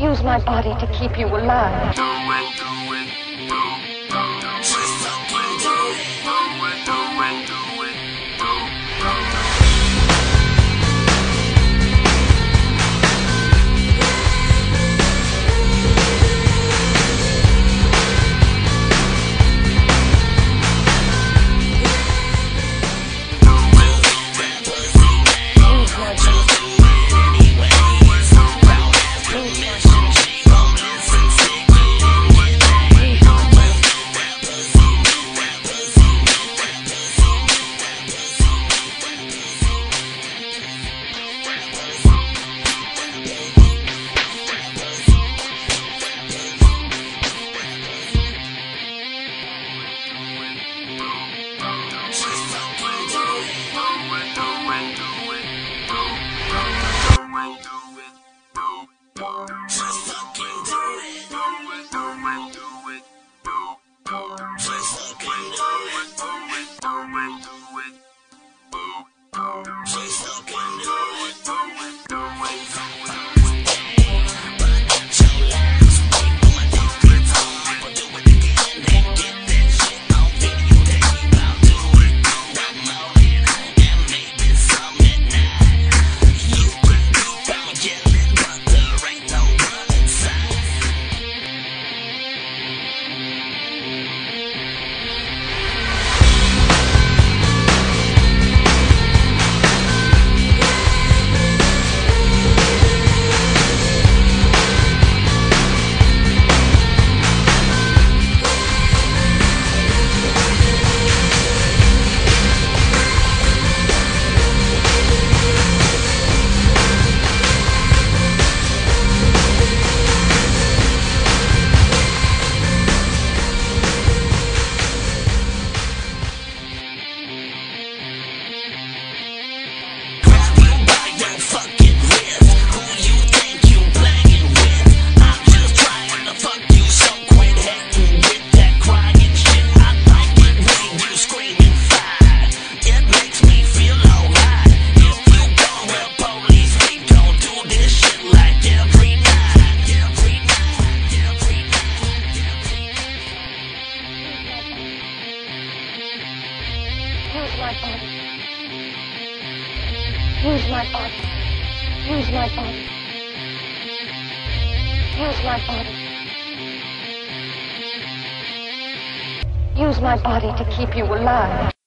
Use my body to keep you alive. Use my body. Use my body. Use my body. Use my body. Use my body to keep you alive.